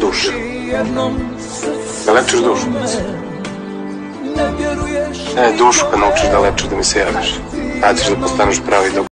duše. Da lečiš dušu? E, dušu kad naučiš da lečiš da mi se javiš. Naćiš da postaneš pravi dok